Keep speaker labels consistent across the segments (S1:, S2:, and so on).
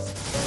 S1: podcast.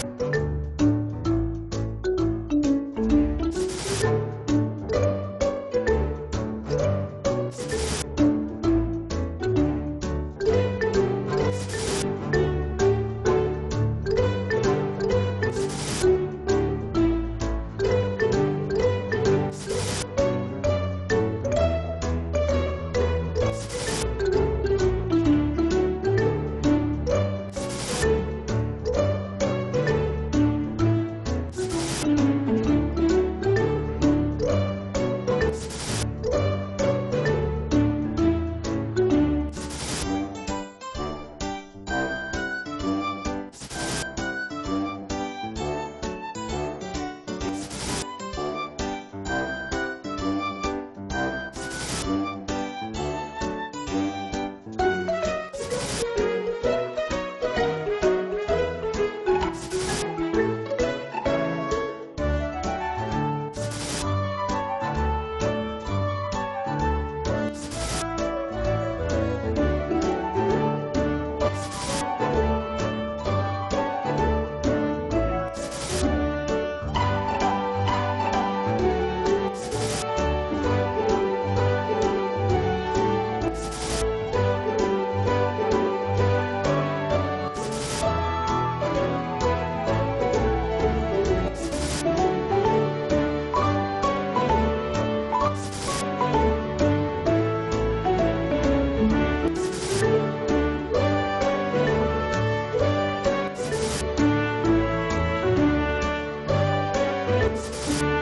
S1: Thank you.